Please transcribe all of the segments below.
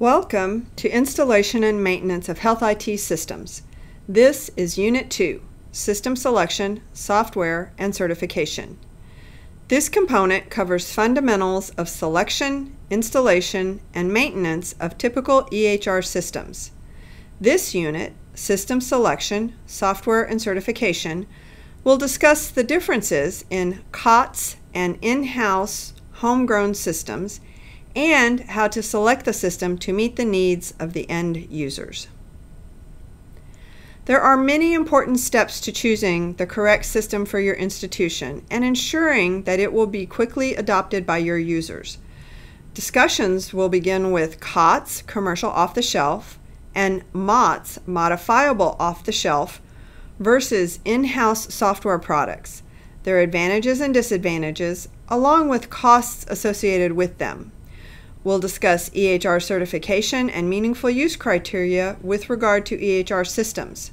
Welcome to Installation and Maintenance of Health IT Systems. This is Unit 2, System Selection, Software, and Certification. This component covers fundamentals of selection, installation, and maintenance of typical EHR systems. This unit, System Selection, Software, and Certification, will discuss the differences in COTS and in-house homegrown systems and how to select the system to meet the needs of the end users. There are many important steps to choosing the correct system for your institution and ensuring that it will be quickly adopted by your users. Discussions will begin with COTS, commercial off the shelf, and MOTS, modifiable off the shelf, versus in house software products, their advantages and disadvantages, along with costs associated with them. We'll discuss EHR certification and meaningful use criteria with regard to EHR systems.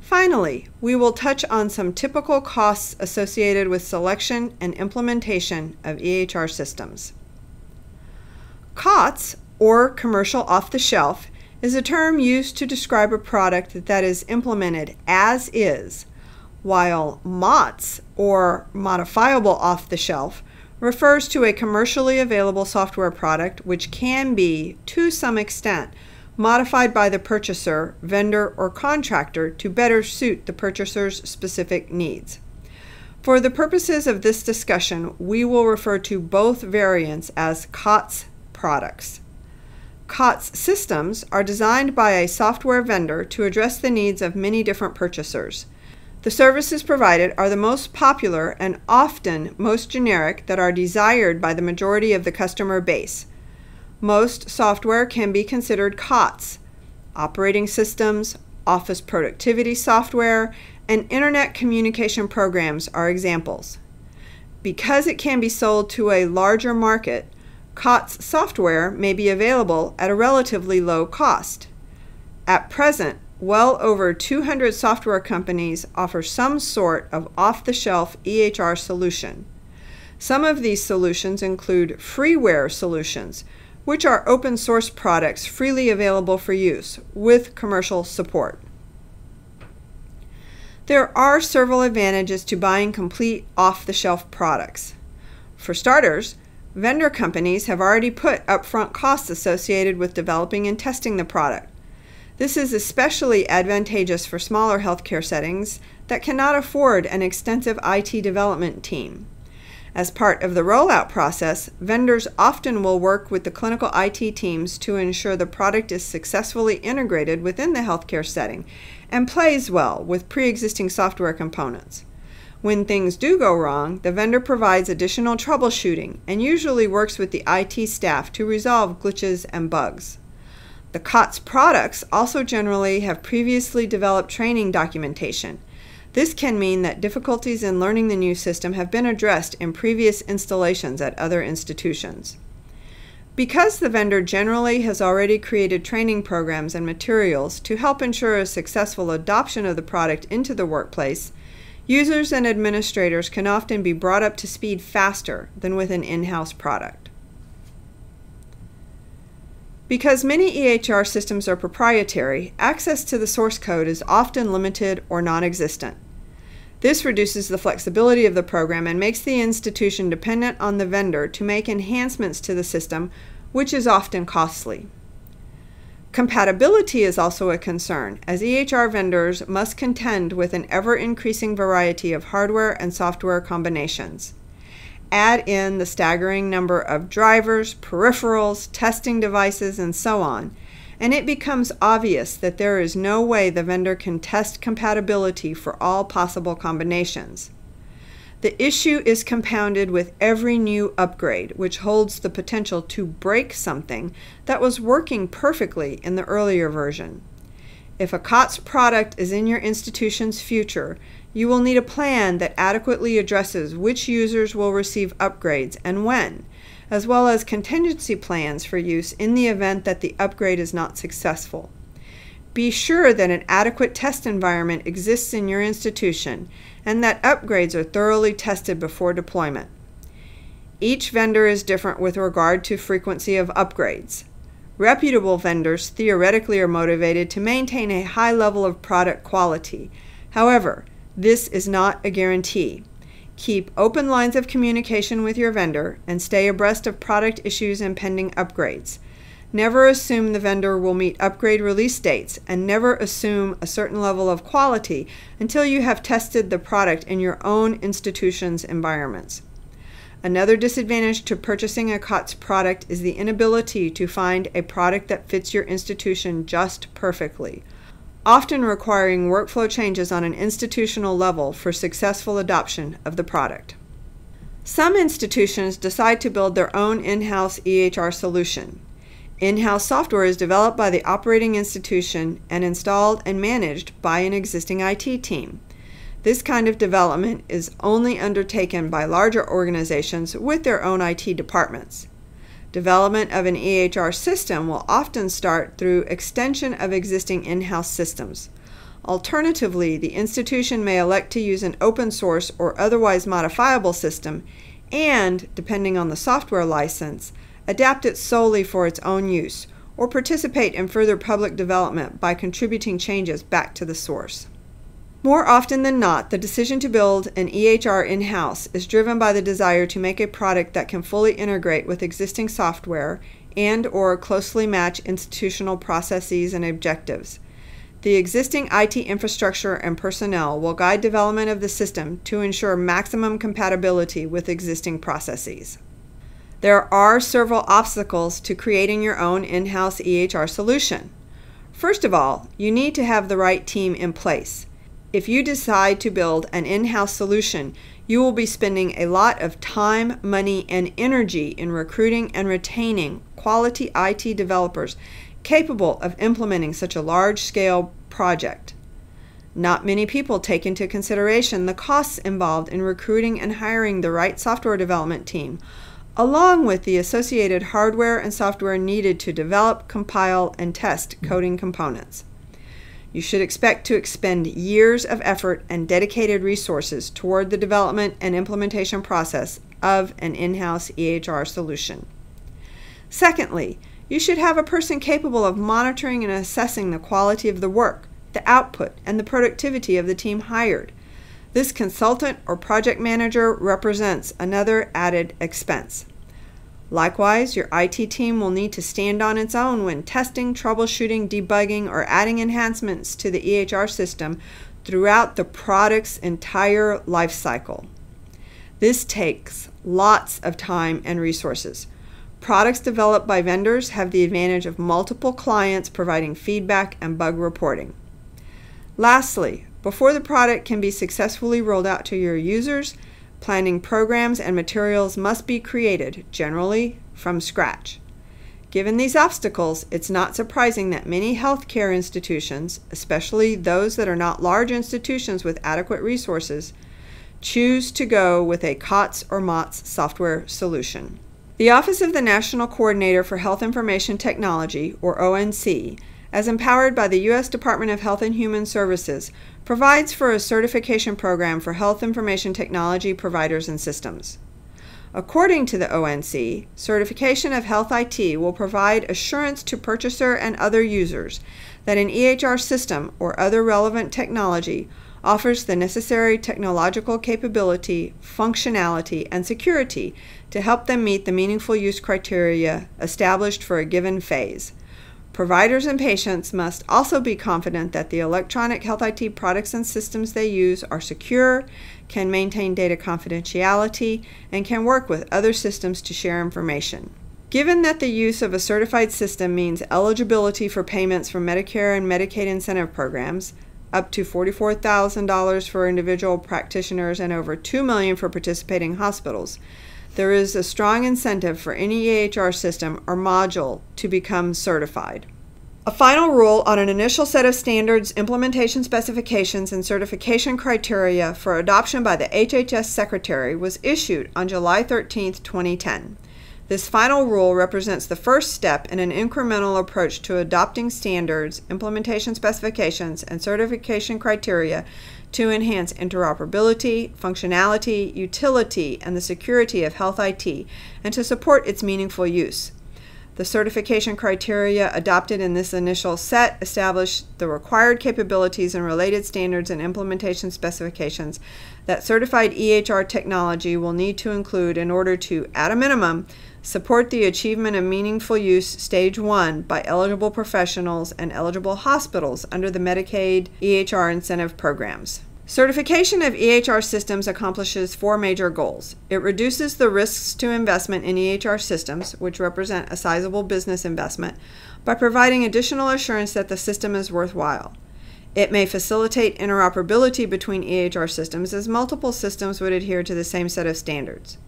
Finally, we will touch on some typical costs associated with selection and implementation of EHR systems. COTS, or commercial off the shelf, is a term used to describe a product that is implemented as is, while MOTS, or modifiable off the shelf, refers to a commercially available software product which can be, to some extent, modified by the purchaser, vendor, or contractor to better suit the purchaser's specific needs. For the purposes of this discussion, we will refer to both variants as COTS products. COTS systems are designed by a software vendor to address the needs of many different purchasers. The services provided are the most popular and often most generic that are desired by the majority of the customer base. Most software can be considered COTS. Operating systems, office productivity software, and internet communication programs are examples. Because it can be sold to a larger market, COTS software may be available at a relatively low cost. At present, well over 200 software companies offer some sort of off the shelf EHR solution. Some of these solutions include freeware solutions, which are open source products freely available for use with commercial support. There are several advantages to buying complete off the shelf products. For starters, vendor companies have already put upfront costs associated with developing and testing the product. This is especially advantageous for smaller healthcare settings that cannot afford an extensive IT development team. As part of the rollout process, vendors often will work with the clinical IT teams to ensure the product is successfully integrated within the healthcare setting and plays well with pre existing software components. When things do go wrong, the vendor provides additional troubleshooting and usually works with the IT staff to resolve glitches and bugs. The COTS products also generally have previously developed training documentation. This can mean that difficulties in learning the new system have been addressed in previous installations at other institutions. Because the vendor generally has already created training programs and materials to help ensure a successful adoption of the product into the workplace, users and administrators can often be brought up to speed faster than with an in house product. Because many EHR systems are proprietary, access to the source code is often limited or non existent. This reduces the flexibility of the program and makes the institution dependent on the vendor to make enhancements to the system, which is often costly. Compatibility is also a concern, as EHR vendors must contend with an ever increasing variety of hardware and software combinations add in the staggering number of drivers, peripherals, testing devices, and so on, and it becomes obvious that there is no way the vendor can test compatibility for all possible combinations. The issue is compounded with every new upgrade, which holds the potential to break something that was working perfectly in the earlier version. If a COTS product is in your institution's future, you will need a plan that adequately addresses which users will receive upgrades and when, as well as contingency plans for use in the event that the upgrade is not successful. Be sure that an adequate test environment exists in your institution and that upgrades are thoroughly tested before deployment. Each vendor is different with regard to frequency of upgrades. Reputable vendors theoretically are motivated to maintain a high level of product quality. However, this is not a guarantee. Keep open lines of communication with your vendor and stay abreast of product issues and pending upgrades. Never assume the vendor will meet upgrade release dates and never assume a certain level of quality until you have tested the product in your own institution's environments. Another disadvantage to purchasing a COTS product is the inability to find a product that fits your institution just perfectly, often requiring workflow changes on an institutional level for successful adoption of the product. Some institutions decide to build their own in house EHR solution. In house software is developed by the operating institution and installed and managed by an existing IT team. This kind of development is only undertaken by larger organizations with their own IT departments. Development of an EHR system will often start through extension of existing in house systems. Alternatively, the institution may elect to use an open source or otherwise modifiable system and, depending on the software license, adapt it solely for its own use, or participate in further public development by contributing changes back to the source. More often than not, the decision to build an EHR in house is driven by the desire to make a product that can fully integrate with existing software and or closely match institutional processes and objectives. The existing IT infrastructure and personnel will guide development of the system to ensure maximum compatibility with existing processes. There are several obstacles to creating your own in house EHR solution. First of all, you need to have the right team in place. If you decide to build an in house solution, you will be spending a lot of time, money, and energy in recruiting and retaining quality IT developers capable of implementing such a large scale project. Not many people take into consideration the costs involved in recruiting and hiring the right software development team, along with the associated hardware and software needed to develop, compile, and test coding components. You should expect to expend years of effort and dedicated resources toward the development and implementation process of an in house EHR solution. Secondly, you should have a person capable of monitoring and assessing the quality of the work, the output, and the productivity of the team hired this consultant or project manager represents another added expense. Likewise, your IT team will need to stand on its own when testing, troubleshooting, debugging, or adding enhancements to the EHR system throughout the product's entire life cycle. This takes lots of time and resources. Products developed by vendors have the advantage of multiple clients providing feedback and bug reporting. Lastly, before the product can be successfully rolled out to your users, planning programs and materials must be created, generally from scratch. Given these obstacles, it's not surprising that many healthcare institutions, especially those that are not large institutions with adequate resources, choose to go with a COTS or MOTS software solution. The Office of the National Coordinator for Health Information Technology, or ONC, as empowered by the U.S. Department of Health and Human Services, provides for a certification program for health information technology providers and systems. According to the ONC, certification of health IT will provide assurance to purchaser and other users that an EHR system or other relevant technology offers the necessary technological capability, functionality, and security to help them meet the meaningful use criteria established for a given phase. Providers and patients must also be confident that the electronic health IT products and systems they use are secure, can maintain data confidentiality, and can work with other systems to share information. Given that the use of a certified system means eligibility for payments from Medicare and Medicaid incentive programs, up to $44,000 for individual practitioners and over 2 million for participating hospitals, there is a strong incentive for any EHR system or module to become certified. A final rule on an initial set of standards, implementation specifications, and certification criteria for adoption by the HHS Secretary was issued on July 13, 2010. This final rule represents the first step in an incremental approach to adopting standards, implementation specifications, and certification criteria to enhance interoperability, functionality, utility, and the security of health IT, and to support its meaningful use. The certification criteria adopted in this initial set establish the required capabilities and related standards and implementation specifications that certified EHR technology will need to include in order to, at a minimum, support the achievement of meaningful use stage 1 by eligible professionals and eligible hospitals under the Medicaid EHR incentive programs. Certification of EHR systems accomplishes four major goals. It reduces the risks to investment in EHR systems, which represent a sizable business investment, by providing additional assurance that the system is worthwhile. It may facilitate interoperability between EHR systems as multiple systems would adhere to the same set of standards.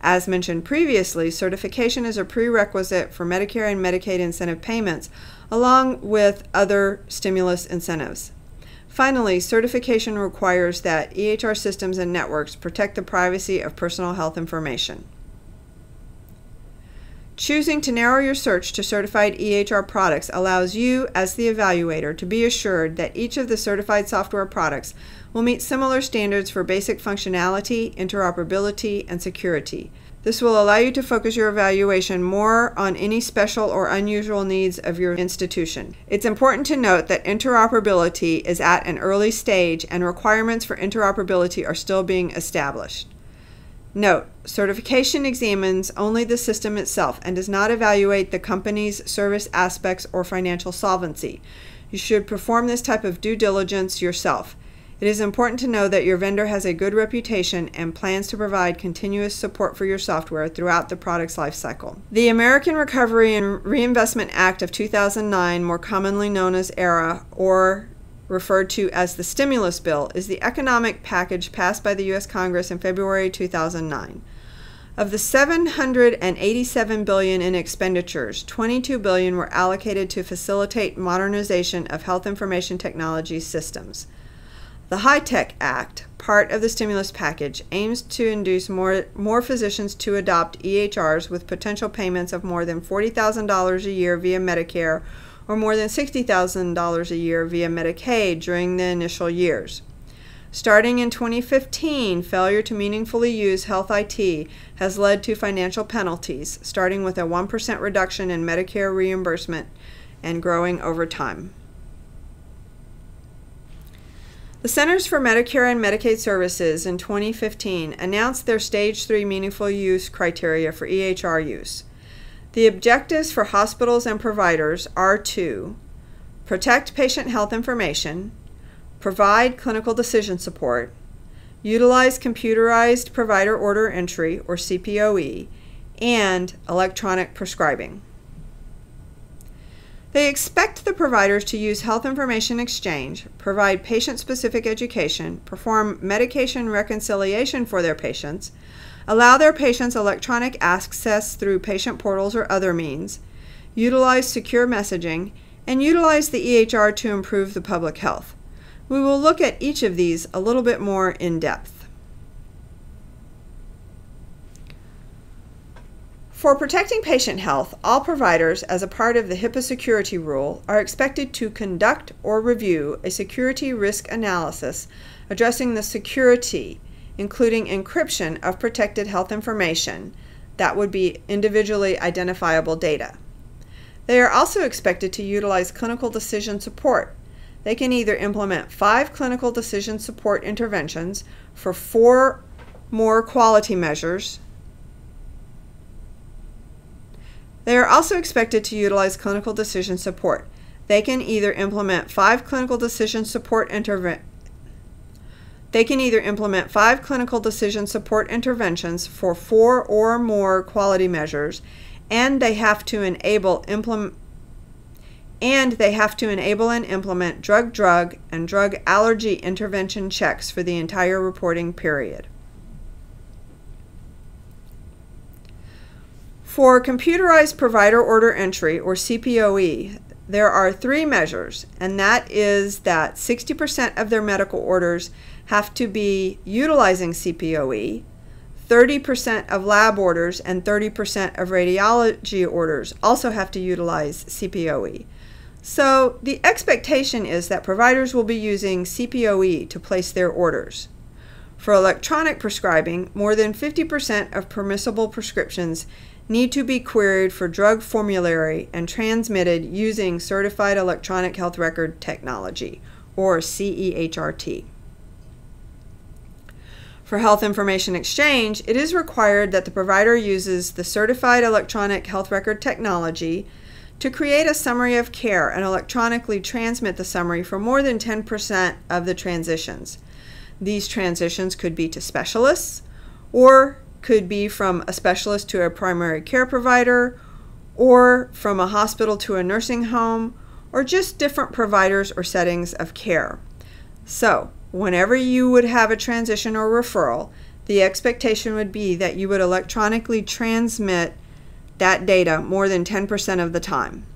As mentioned previously, certification is a prerequisite for Medicare and Medicaid incentive payments, along with other stimulus incentives. Finally, certification requires that EHR systems and networks protect the privacy of personal health information. Choosing to narrow your search to certified EHR products allows you, as the evaluator, to be assured that each of the certified software products will meet similar standards for basic functionality, interoperability, and security. This will allow you to focus your evaluation more on any special or unusual needs of your institution. It's important to note that interoperability is at an early stage and requirements for interoperability are still being established. Note, certification examines only the system itself and does not evaluate the company's service aspects or financial solvency. You should perform this type of due diligence yourself. It is important to know that your vendor has a good reputation and plans to provide continuous support for your software throughout the product's lifecycle. The American Recovery and Reinvestment Act of 2009, more commonly known as ARRA or referred to as the stimulus bill, is the economic package passed by the U.S. Congress in February 2009. Of the 787 billion in expenditures, 22 billion were allocated to facilitate modernization of health information technology systems. The HITECH Act, part of the stimulus package, aims to induce more, more physicians to adopt EHRs with potential payments of more than $40,000 a year via Medicare or more than $60,000 a year via Medicaid during the initial years. Starting in 2015, failure to meaningfully use health IT has led to financial penalties, starting with a 1% reduction in Medicare reimbursement and growing over time. The Centers for Medicare and Medicaid Services in 2015 announced their Stage 3 Meaningful Use criteria for EHR use. The objectives for hospitals and providers are to protect patient health information, provide clinical decision support, utilize computerized provider order entry or CPOE, and electronic prescribing. They expect the providers to use health information exchange, provide patient specific education, perform medication reconciliation for their patients, allow their patients electronic access through patient portals or other means, utilize secure messaging, and utilize the EHR to improve the public health. We will look at each of these a little bit more in depth. For protecting patient health, all providers, as a part of the HIPAA security rule, are expected to conduct or review a security risk analysis addressing the security, including encryption of protected health information, that would be individually identifiable data. They are also expected to utilize clinical decision support. They can either implement five clinical decision support interventions for four more quality measures They are also expected to utilize clinical decision support. They can either implement five clinical decision support interventions. They can either implement five clinical decision support interventions for four or more quality measures, and they have to enable implement and they have to enable and implement drug-drug and drug allergy intervention checks for the entire reporting period. For computerized provider order entry, or CPOE, there are three measures, and that is that 60% of their medical orders have to be utilizing CPOE, 30% of lab orders and 30% of radiology orders also have to utilize CPOE. So the expectation is that providers will be using CPOE to place their orders. For electronic prescribing, more than 50% of permissible prescriptions need to be queried for drug formulary and transmitted using Certified Electronic Health Record Technology, or CEHRT. For health information exchange, it is required that the provider uses the Certified Electronic Health Record Technology to create a summary of care and electronically transmit the summary for more than 10% of the transitions. These transitions could be to specialists or could be from a specialist to a primary care provider or from a hospital to a nursing home or just different providers or settings of care. So, whenever you would have a transition or referral, the expectation would be that you would electronically transmit that data more than 10% of the time.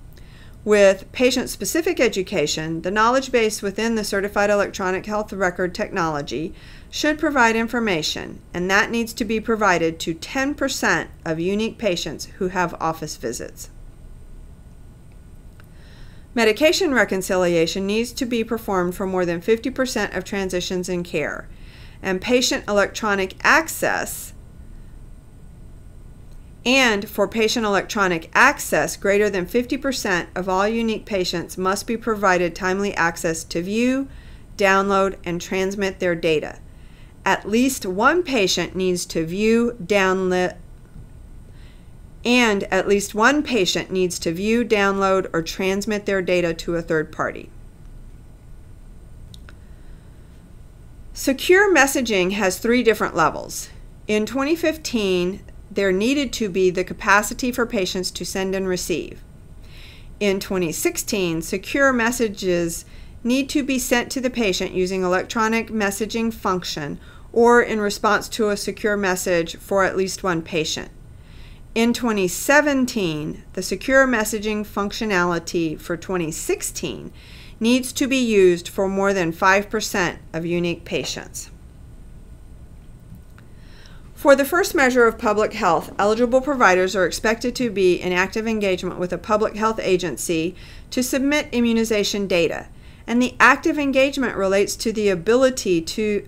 With patient specific education, the knowledge base within the Certified Electronic Health Record technology should provide information, and that needs to be provided to 10% of unique patients who have office visits. Medication reconciliation needs to be performed for more than 50% of transitions in care, and patient electronic access and for patient electronic access, greater than 50% of all unique patients must be provided timely access to view, download, and transmit their data. At least one patient needs to view, download, and at least one patient needs to view, download, or transmit their data to a third party. Secure messaging has three different levels. In 2015, there needed to be the capacity for patients to send and receive. In 2016, secure messages need to be sent to the patient using electronic messaging function or in response to a secure message for at least one patient. In 2017, the secure messaging functionality for 2016 needs to be used for more than 5% of unique patients. For the first measure of public health, eligible providers are expected to be in active engagement with a public health agency to submit immunization data. And the active engagement relates to the ability to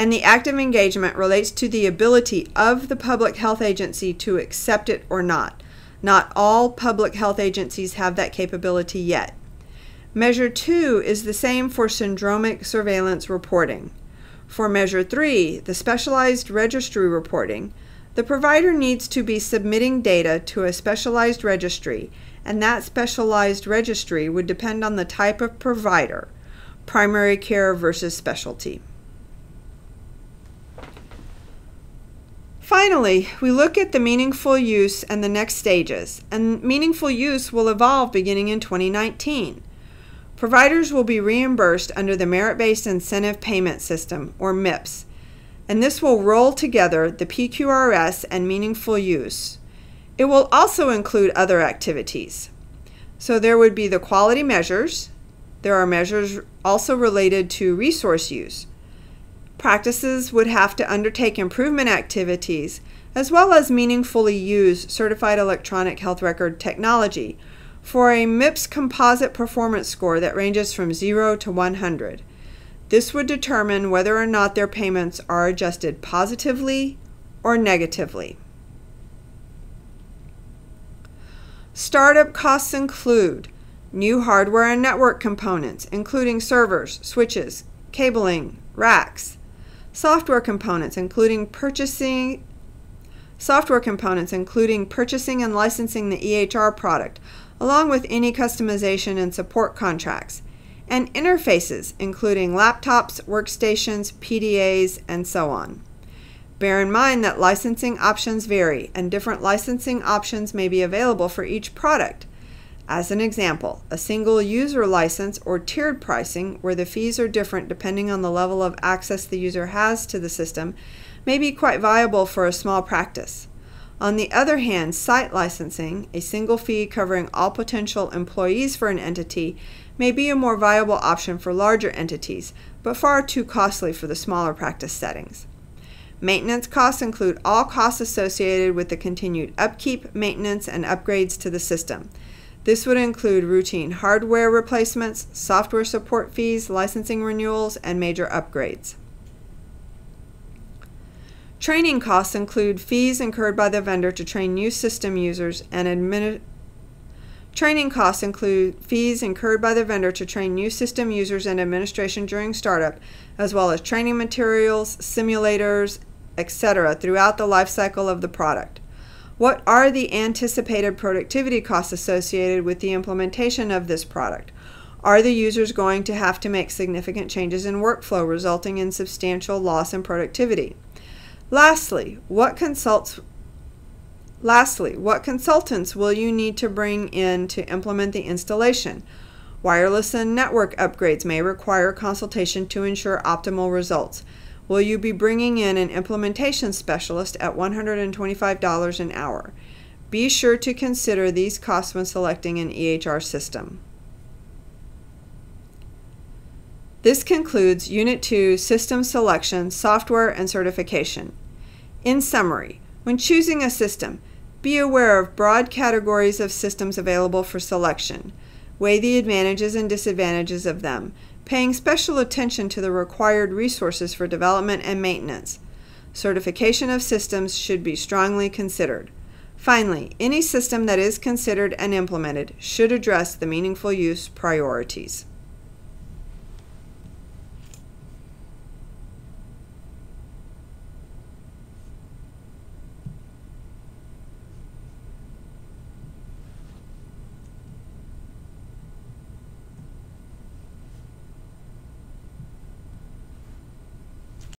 and the active engagement relates to the ability of the public health agency to accept it or not. Not all public health agencies have that capability yet. Measure 2 is the same for syndromic surveillance reporting. For Measure 3, the specialized registry reporting, the provider needs to be submitting data to a specialized registry, and that specialized registry would depend on the type of provider, primary care versus specialty. Finally, we look at the meaningful use and the next stages, and meaningful use will evolve beginning in 2019. Providers will be reimbursed under the Merit Based Incentive Payment System, or MIPS, and this will roll together the PQRS and meaningful use. It will also include other activities. So there would be the quality measures. There are measures also related to resource use. Practices would have to undertake improvement activities as well as meaningfully use certified electronic health record technology for a MIPS composite performance score that ranges from 0 to 100. This would determine whether or not their payments are adjusted positively or negatively. Startup costs include new hardware and network components, including servers, switches, cabling, racks, software components including purchasing software components including purchasing and licensing the EHR product along with any customization and support contracts and interfaces including laptops, workstations, PDAs, and so on. Bear in mind that licensing options vary and different licensing options may be available for each product. As an example, a single user license or tiered pricing, where the fees are different depending on the level of access the user has to the system, may be quite viable for a small practice. On the other hand, site licensing, a single fee covering all potential employees for an entity, may be a more viable option for larger entities, but far too costly for the smaller practice settings. Maintenance costs include all costs associated with the continued upkeep, maintenance, and upgrades to the system. This would include routine hardware replacements, software support fees, licensing renewals, and major upgrades. Training costs include fees incurred by the vendor to train new system users and admin. Training costs include fees incurred by the vendor to train new system users and administration during startup, as well as training materials, simulators, etc. throughout the life cycle of the product. What are the anticipated productivity costs associated with the implementation of this product? Are the users going to have to make significant changes in workflow resulting in substantial loss in productivity? Lastly, what consults Lastly, what consultants will you need to bring in to implement the installation? Wireless and network upgrades may require consultation to ensure optimal results. Will you be bringing in an implementation specialist at $125 an hour? Be sure to consider these costs when selecting an EHR system. This concludes Unit 2 System Selection, Software, and Certification. In summary, when choosing a system, be aware of broad categories of systems available for selection. Weigh the advantages and disadvantages of them, paying special attention to the required resources for development and maintenance. Certification of systems should be strongly considered. Finally, any system that is considered and implemented should address the meaningful use priorities.